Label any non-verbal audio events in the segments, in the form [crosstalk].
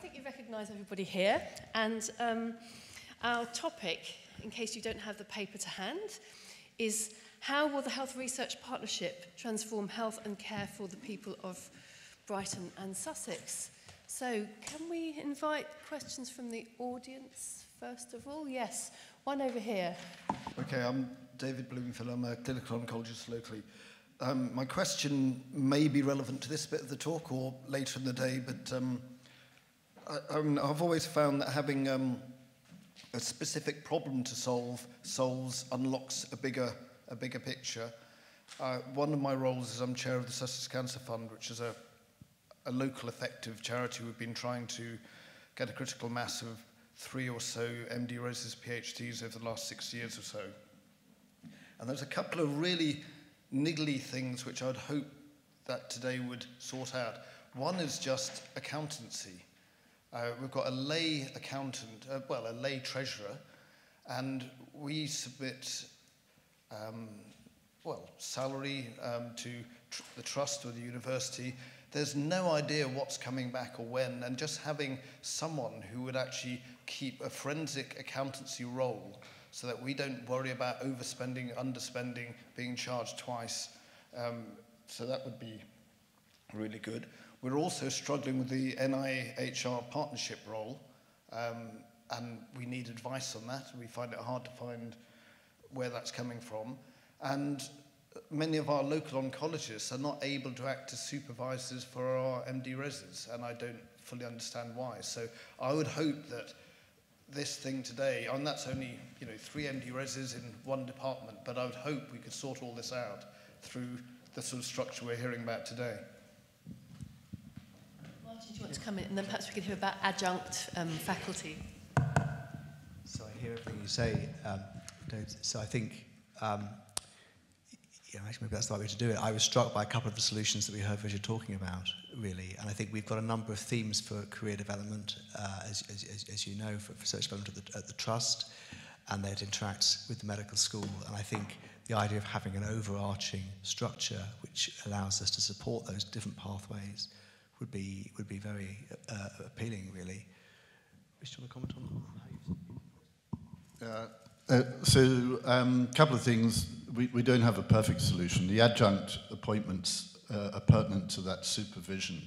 think you recognise everybody here, and um, our topic, in case you don't have the paper to hand, is how will the Health Research Partnership transform health and care for the people of Brighton and Sussex? So, can we invite questions from the audience first of all? Yes, one over here. Okay, I'm David Bloomfield. I'm a clinical oncologist locally. Um, my question may be relevant to this bit of the talk or later in the day, but um, I, I've always found that having um, a specific problem to solve solves, unlocks a bigger, a bigger picture. Uh, one of my roles is I'm chair of the Sussex Cancer Fund, which is a, a local effective charity. We've been trying to get a critical mass of three or so MD Roses PhDs over the last six years or so. And there's a couple of really niggly things which I'd hope that today would sort out. One is just accountancy. Uh, we've got a lay accountant, uh, well, a lay treasurer, and we submit, um, well, salary um, to tr the trust or the university. There's no idea what's coming back or when, and just having someone who would actually keep a forensic accountancy role so that we don't worry about overspending, underspending, being charged twice. Um, so that would be really good. We're also struggling with the NIHR partnership role, um, and we need advice on that. We find it hard to find where that's coming from. And many of our local oncologists are not able to act as supervisors for our MD residents, and I don't fully understand why. So I would hope that this thing today, and that's only you know three MD reses in one department, but I would hope we could sort all this out through the sort of structure we're hearing about today. Do you want to come in? And then perhaps we could hear about adjunct um, faculty. So I hear everything you say. Um, so I think, um, actually maybe that's the right way to do it. I was struck by a couple of the solutions that we heard Richard talking about, really. And I think we've got a number of themes for career development, uh, as, as, as you know, for, for research development at the, at the Trust, and that interacts with the medical school. And I think the idea of having an overarching structure which allows us to support those different pathways would be would be very uh, appealing, really. You want to comment on uh, uh, so, a um, couple of things. We, we don't have a perfect solution. The adjunct appointments uh, are pertinent to that supervision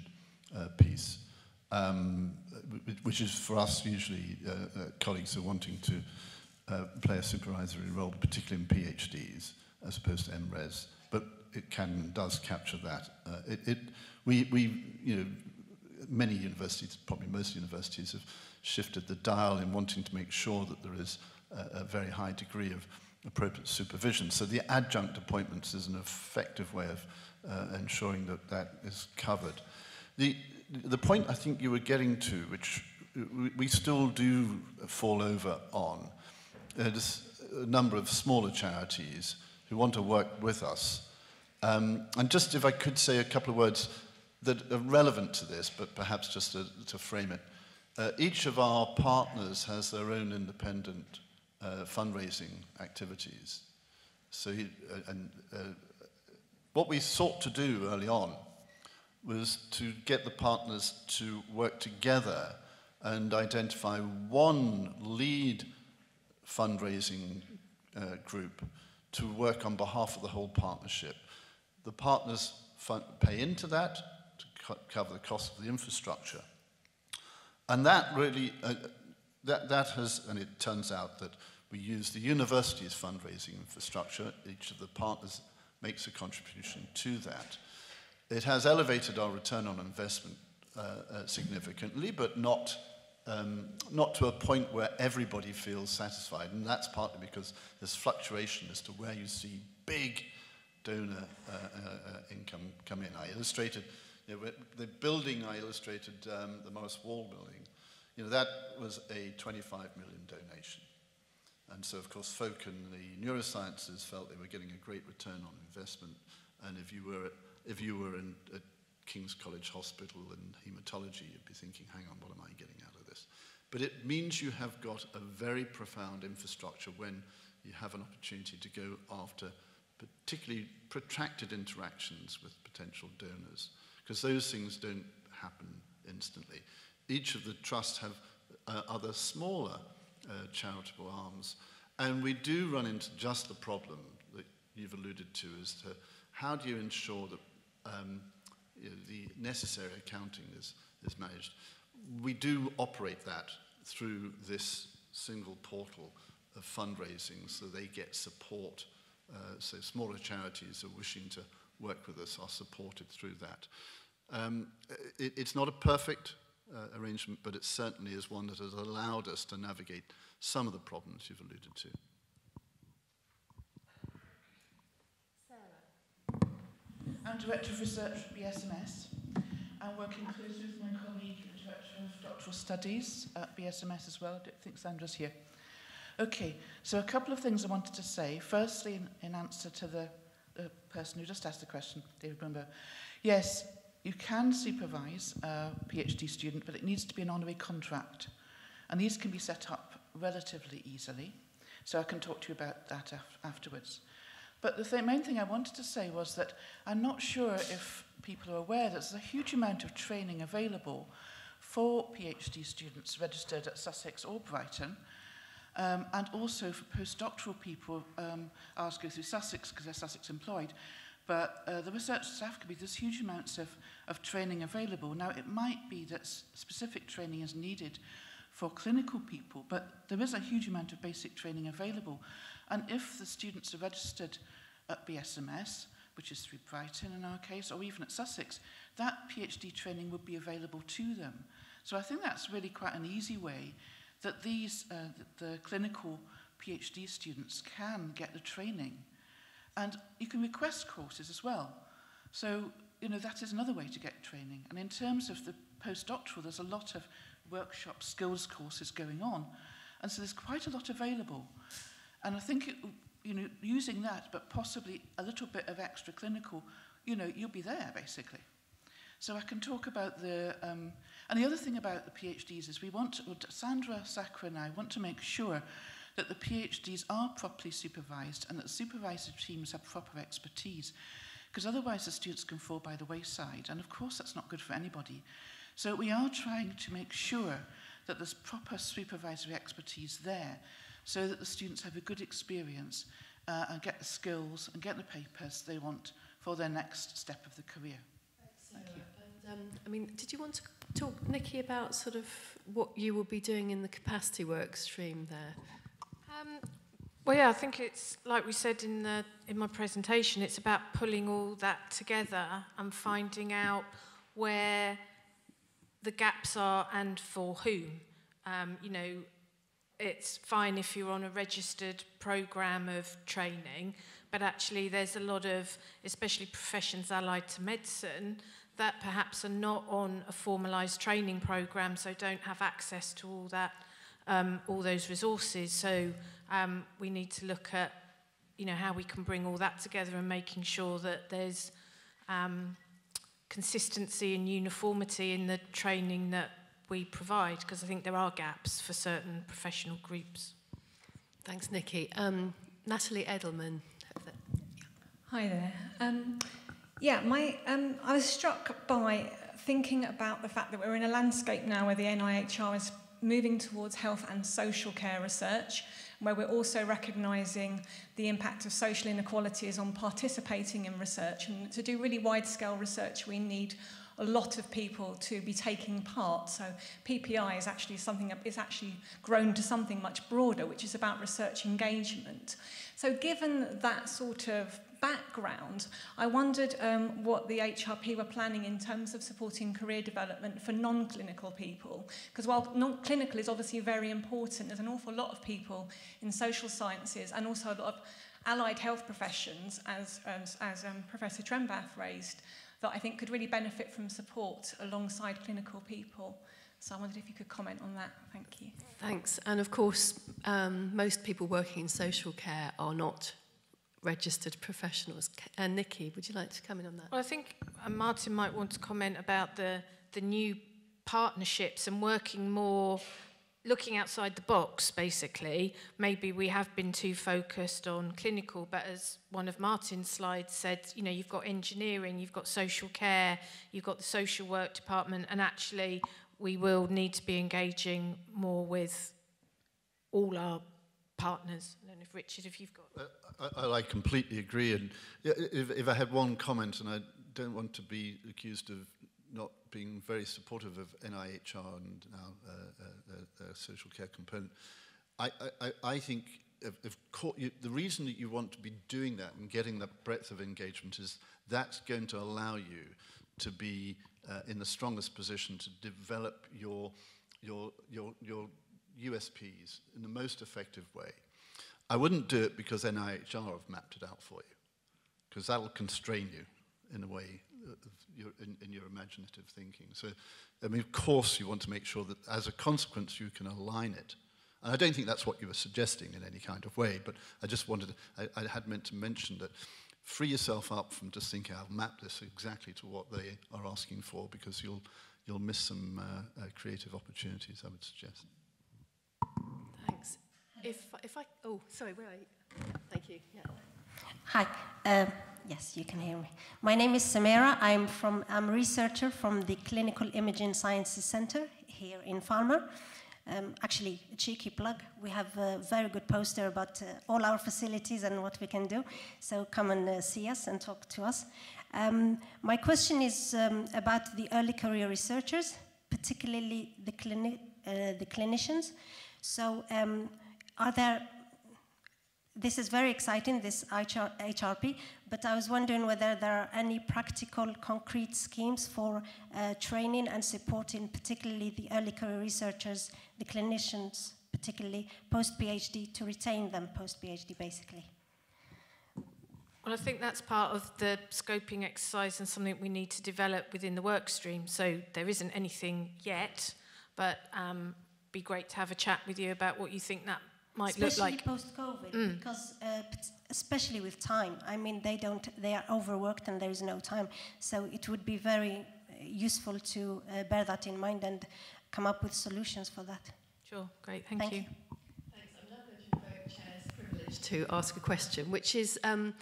uh, piece, um, which is for us usually colleagues who are wanting to play a supervisory role, particularly in PhDs, as opposed to MRes. But it can does capture that. Uh, it, it, we, we, you know, many universities, probably most universities, have shifted the dial in wanting to make sure that there is a, a very high degree of appropriate supervision. So the adjunct appointments is an effective way of uh, ensuring that that is covered. The, the point I think you were getting to, which we still do fall over on, there's a number of smaller charities who want to work with us um, and just if I could say a couple of words that are relevant to this, but perhaps just to, to frame it. Uh, each of our partners has their own independent uh, fundraising activities. So, uh, and, uh, what we sought to do early on was to get the partners to work together and identify one lead fundraising uh, group to work on behalf of the whole partnership. The partners pay into that co cover the cost of the infrastructure. And that really, uh, that, that has, and it turns out that we use the university's fundraising infrastructure. Each of the partners makes a contribution to that. It has elevated our return on investment uh, uh, significantly, but not, um, not to a point where everybody feels satisfied. And that's partly because there's fluctuation as to where you see big donor uh, uh, income come in. I illustrated, you know, the building I illustrated, um, the Maurice Wohl building, you know, that was a 25 million donation. And so, of course, folk in the neurosciences felt they were getting a great return on investment. And if you were, at, if you were in, at King's College Hospital in hematology, you'd be thinking, hang on, what am I getting out of this? But it means you have got a very profound infrastructure when you have an opportunity to go after particularly protracted interactions with potential donors, because those things don't happen instantly. each of the trusts have uh, other smaller uh, charitable arms. And we do run into just the problem that you've alluded to as to how do you ensure that um, you know, the necessary accounting is, is managed. We do operate that through this single portal of fundraising so they get support. Uh, so smaller charities are wishing to work with us are supported through that. Um, it, it's not a perfect uh, arrangement, but it certainly is one that has allowed us to navigate some of the problems you've alluded to. I'm Director of Research at BSMS. I'm working closely with my colleague, Director of Doctoral Studies at BSMS as well. I don't think Sandra's here. Okay, so a couple of things I wanted to say. Firstly, in, in answer to the, the person who just asked the question, David Brumbo. Yes, you can supervise a PhD student, but it needs to be an honorary contract. And these can be set up relatively easily. So I can talk to you about that af afterwards. But the th main thing I wanted to say was that I'm not sure if people are aware that there's a huge amount of training available for PhD students registered at Sussex or Brighton Um, and also for postdoctoral people, um, ours go through Sussex because they're Sussex employed. But uh, the research staff could be there's huge amounts of, of training available. Now, it might be that specific training is needed for clinical people, but there is a huge amount of basic training available. And if the students are registered at BSMS, which is through Brighton in our case, or even at Sussex, that PhD training would be available to them. So I think that's really quite an easy way that these, uh, the, the clinical PhD students can get the training. And you can request courses as well. So, you know, that is another way to get training. And in terms of the postdoctoral, there's a lot of workshop skills courses going on. And so there's quite a lot available. And I think, it, you know, using that, but possibly a little bit of extra clinical, you know, you'll be there, basically. So I can talk about the... Um, and the other thing about the PhDs is we want... To, Sandra, Sakra and I want to make sure that the PhDs are properly supervised and that the supervisory teams have proper expertise because otherwise the students can fall by the wayside and of course that's not good for anybody. So we are trying to make sure that there's proper supervisory expertise there so that the students have a good experience uh, and get the skills and get the papers they want for their next step of the career um, I mean, did you want to talk, Nikki, about sort of what you will be doing in the capacity work stream there? Um, well, yeah, I think it's like we said in the in my presentation. It's about pulling all that together and finding out where the gaps are and for whom. Um, you know, it's fine if you're on a registered program of training, but actually there's a lot of, especially professions allied to medicine, that perhaps are not on a formalised training program so don't have access to all that, um, all those resources. So um, we need to look at, you know, how we can bring all that together and making sure that there's um, consistency and uniformity in the training that we provide, because I think there are gaps for certain professional groups. Thanks, Nikki. Um, Natalie Edelman. Hi there. Um, Yeah, my, um, I was struck by thinking about the fact that we're in a landscape now where the NIHR is moving towards health and social care research, where we're also recognising the impact of social inequalities on participating in research. And to do really wide-scale research, we need a lot of people to be taking part. So PPI is actually something that is actually grown to something much broader, which is about research engagement. So given that sort of background, I wondered um, what the HRP were planning in terms of supporting career development for non-clinical people. Because while non-clinical is obviously very important, there's an awful lot of people in social sciences and also a lot of allied health professions, as, um, as um, Professor Trembath raised, that I think could really benefit from support alongside clinical people. So I wondered if you could comment on that. Thank you. Thanks. And of course, um, most people working in social care are not registered professionals. Uh, Nikki, would you like to come in on that? Well, I think uh, Martin might want to comment about the, the new partnerships and working more, looking outside the box, basically. Maybe we have been too focused on clinical, but as one of Martin's slides said, you know, you've got engineering, you've got social care, you've got the social work department, and actually we will need to be engaging more with all our partners. I don't know if Richard, if you've got... Uh, I, I completely agree. And if, if I had one comment, and I don't want to be accused of not being very supportive of NIHR and now uh, uh, uh, uh, social care component, I, I, I think you, the reason that you want to be doing that and getting that breadth of engagement is that's going to allow you to be uh, in the strongest position to develop your, your, your, your USPs in the most effective way. I wouldn't do it because NIHR have mapped it out for you, because that'll constrain you in a way your, in, in your imaginative thinking. So, I mean, of course, you want to make sure that as a consequence you can align it. And I don't think that's what you were suggesting in any kind of way, but I just wanted, I, I had meant to mention that free yourself up from just thinking, I'll map this exactly to what they are asking for, because you'll, you'll miss some uh, uh, creative opportunities, I would suggest. If, if I, oh, sorry, where are you? Thank you. Yeah. Hi. Uh, yes, you can hear me. My name is Samira. I'm from I'm a researcher from the Clinical Imaging Sciences Center here in Falmer. Um, actually, a cheeky plug. We have a very good poster about uh, all our facilities and what we can do. So come and uh, see us and talk to us. Um, my question is um, about the early career researchers, particularly the, clini uh, the clinicians. So, um, are there this is very exciting, this HR, HRP, but I was wondering whether there are any practical, concrete schemes for uh, training and supporting particularly the early career researchers, the clinicians, particularly post-PhD, to retain them post-PhD, basically. Well, I think that's part of the scoping exercise and something we need to develop within the work stream. So there isn't anything yet, but um, be great to have a chat with you about what you think that might especially look like. post-COVID, mm. because uh, especially with time, I mean, they don't, they are overworked and there is no time. So it would be very uh, useful to uh, bear that in mind and come up with solutions for that. Sure, great, thank, thank you. you. Thanks. I'm now going to Chair's privilege to ask a question, which is, um,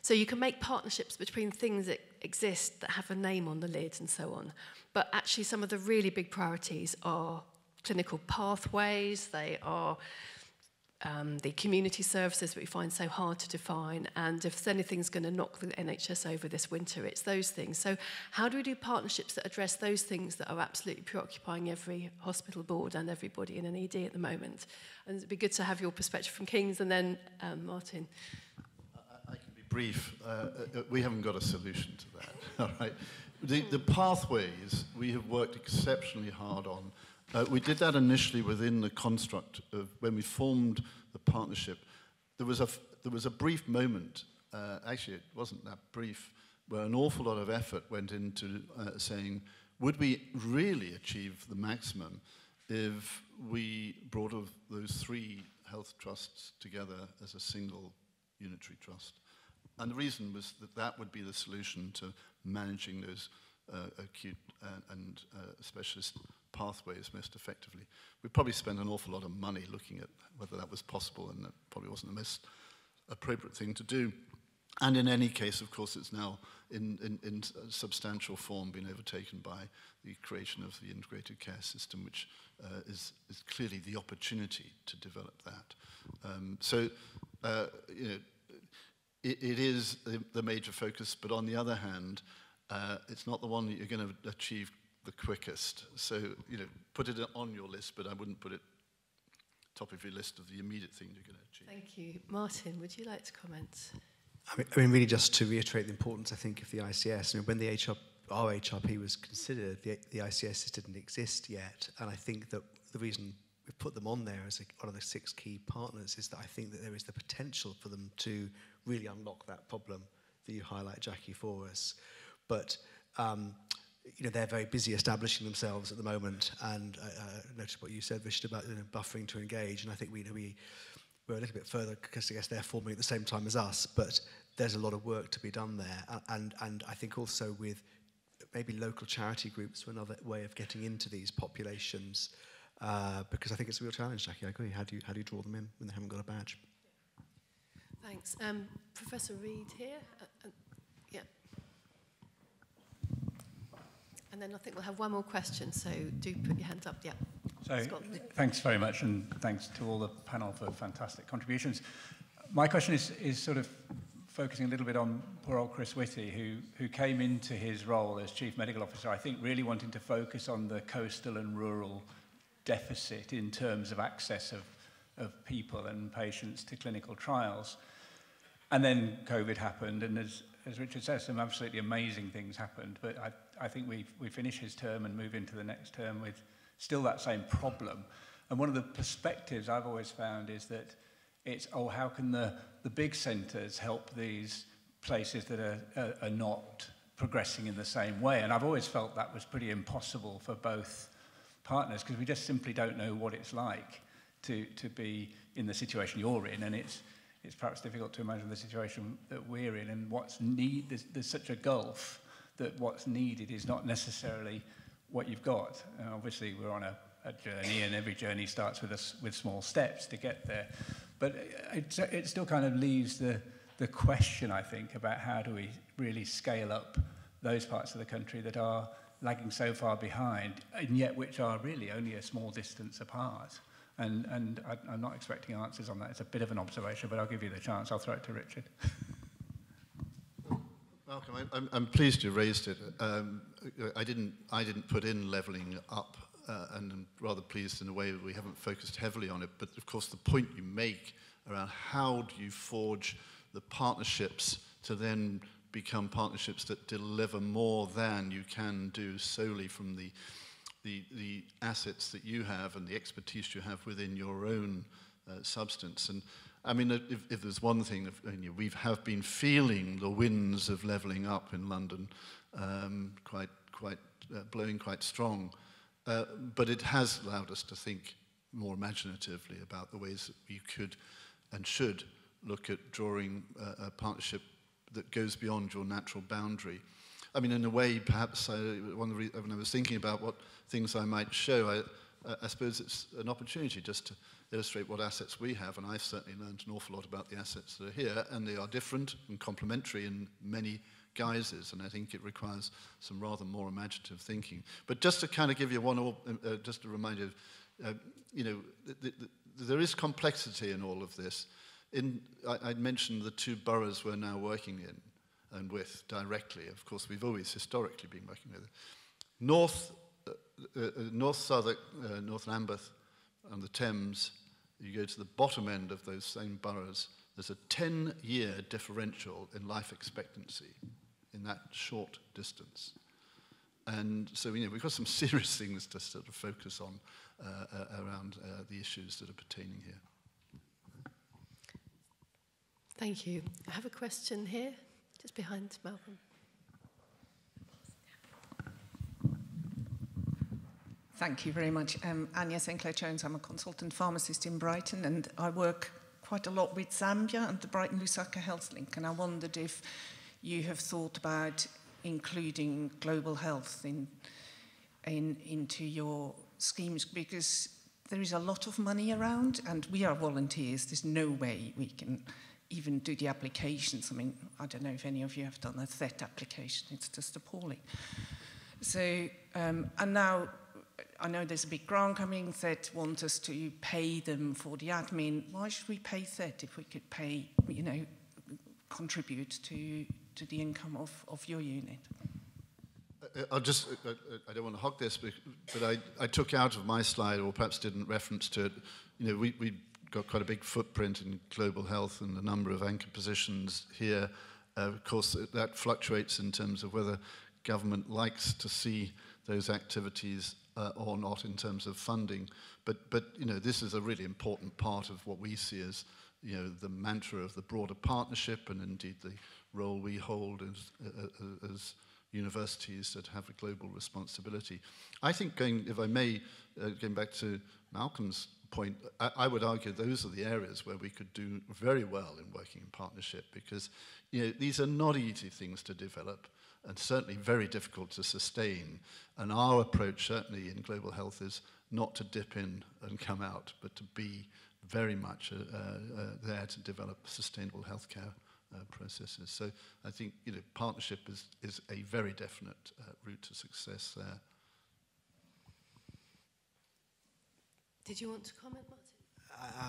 so you can make partnerships between things that exist that have a name on the lid and so on, but actually some of the really big priorities are clinical pathways, they are um, the community services that we find so hard to define. And if anything's going to knock the NHS over this winter, it's those things. So how do we do partnerships that address those things that are absolutely preoccupying every hospital board and everybody in an ED at the moment? And it'd be good to have your perspective from King's and then um, Martin. I, I can be brief. Uh, uh, we haven't got a solution to that. [laughs] All right. The, the pathways we have worked exceptionally hard on uh, we did that initially within the construct of when we formed the partnership. There was a, there was a brief moment, uh, actually it wasn't that brief, where an awful lot of effort went into uh, saying, would we really achieve the maximum if we brought of those three health trusts together as a single unitary trust? And the reason was that that would be the solution to managing those uh, acute and, and uh, specialist pathways most effectively. We probably spent an awful lot of money looking at whether that was possible, and that probably wasn't the most appropriate thing to do. And in any case, of course, it's now in, in, in substantial form been overtaken by the creation of the integrated care system, which uh, is, is clearly the opportunity to develop that. Um, so, uh, you know, it, it is the, the major focus, but on the other hand, uh, it's not the one that you're going to achieve the quickest. So, you know, put it on your list, but I wouldn't put it top of your list of the immediate things you're going to achieve. Thank you. Martin, would you like to comment? I mean, I mean really just to reiterate the importance, I think, of the ICS. I mean, when the HR, our HRP was considered, the, the ICS didn't exist yet. And I think that the reason we've put them on there as a, one of the six key partners is that I think that there is the potential for them to really unlock that problem that you highlight, Jackie, for us. But um, you know, they're very busy establishing themselves at the moment. And I, I noticed what you said, Vishnu, about you know, buffering to engage. And I think we, we, we're a little bit further because I guess they're forming at the same time as us. But there's a lot of work to be done there. And, and, and I think also with maybe local charity groups were another way of getting into these populations uh, because I think it's a real challenge, Jackie. I agree. How do you, how do you draw them in when they haven't got a badge? Thanks. Um, Professor Reid here. Uh, uh, And then I think we'll have one more question, so do put your hands up. Yeah. So, thanks very much, and thanks to all the panel for fantastic contributions. My question is, is sort of focusing a little bit on poor old Chris Whitty, who, who came into his role as Chief Medical Officer, I think really wanting to focus on the coastal and rural deficit in terms of access of, of people and patients to clinical trials. And then COVID happened, and as, as Richard says, some absolutely amazing things happened. But I, I think we, we finish his term and move into the next term with still that same problem. And one of the perspectives I've always found is that it's, oh, how can the, the big centres help these places that are, are, are not progressing in the same way? And I've always felt that was pretty impossible for both partners because we just simply don't know what it's like to, to be in the situation you're in. And it's, it's perhaps difficult to imagine the situation that we're in and what's need. There's, there's such a gulf that what's needed is not necessarily what you've got. And obviously, we're on a, a journey, and every journey starts with us with small steps to get there. But it, it still kind of leaves the, the question, I think, about how do we really scale up those parts of the country that are lagging so far behind, and yet which are really only a small distance apart. And, and I, I'm not expecting answers on that. It's a bit of an observation, but I'll give you the chance. I'll throw it to Richard. [laughs] Malcolm, I'm, I'm pleased you raised it. Um, I, didn't, I didn't put in levelling up, uh, and I'm rather pleased in a way that we haven't focused heavily on it. But of course, the point you make around how do you forge the partnerships to then become partnerships that deliver more than you can do solely from the the, the assets that you have and the expertise you have within your own uh, substance. And I mean, if, if there's one thing, we have been feeling the winds of levelling up in London, um, quite, quite uh, blowing quite strong. Uh, but it has allowed us to think more imaginatively about the ways that we could and should look at drawing a, a partnership that goes beyond your natural boundary. I mean, in a way, perhaps I, one of the when I was thinking about what things I might show, I, uh, I suppose it's an opportunity just to illustrate what assets we have, and I've certainly learned an awful lot about the assets that are here, and they are different and complementary in many guises, and I think it requires some rather more imaginative thinking. But just to kind of give you one, uh, just a reminder, you, uh, you know, th th th there is complexity in all of this. In, I, I mentioned the two boroughs we're now working in and with directly. Of course, we've always historically been working with. North uh, North Southwark, uh, North Lambeth and the Thames, you go to the bottom end of those same boroughs, there's a 10-year differential in life expectancy in that short distance. And so you know, we've got some [laughs] serious things to sort of focus on uh, uh, around uh, the issues that are pertaining here. Thank you. I have a question here, just behind Malcolm. Thank you very much. Um, Anya Sinclair Jones, I'm a consultant pharmacist in Brighton and I work quite a lot with Zambia and the Brighton Lusaka Health Link and I wondered if you have thought about including global health in, in, into your schemes because there is a lot of money around and we are volunteers. There's no way we can even do the applications. I mean, I don't know if any of you have done a THET application. It's just appalling. So, um, and now I know there's a big grant coming that wants us to pay them for the admin. Why should we pay that if we could pay, you know, contribute to, to the income of, of your unit? Uh, I'll just, I, I don't want to hog this, but, but I, I took out of my slide, or perhaps didn't reference to it, you know, we, we got quite a big footprint in global health and a number of anchor positions here. Uh, of course, that fluctuates in terms of whether government likes to see those activities uh, or not in terms of funding. But, but, you know, this is a really important part of what we see as, you know, the mantra of the broader partnership and indeed the role we hold as, uh, uh as universities that have a global responsibility. I think going, if I may, uh, going back to Malcolm's point, I, I would argue those are the areas where we could do very well in working in partnership because you know, these are not easy things to develop and certainly very difficult to sustain. And our approach, certainly in global health, is not to dip in and come out, but to be very much uh, uh, there to develop sustainable healthcare uh, processes. So I think you know partnership is is a very definite uh, route to success there. Did you want to comment, Martin?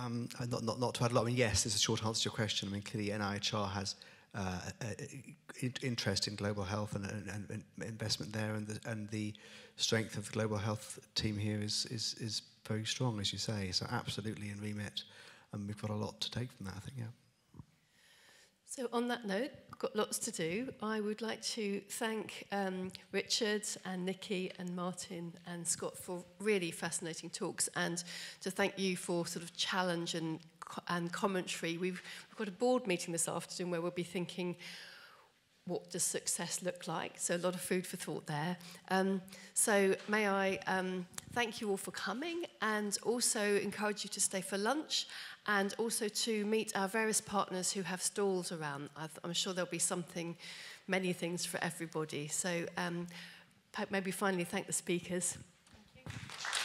Um, uh, not, not, not to add a lot. I mean, yes, there's a short answer to your question. I mean, clearly NIHR has uh, uh interest in global health and, and, and investment there, and the, and the, strength of the global health team here is, is, is very strong, as you say. So absolutely in remit, and we've got a lot to take from that, I think, yeah. So on that note, got lots to do. I would like to thank um, Richard and Nikki and Martin and Scott for really fascinating talks and to thank you for sort of challenge and and commentary. We've, we've got a board meeting this afternoon where we'll be thinking, what does success look like? So a lot of food for thought there. Um, so may I um, thank you all for coming and also encourage you to stay for lunch and also to meet our various partners who have stalls around. I'm sure there'll be something, many things for everybody. So um, maybe finally thank the speakers. Thank you.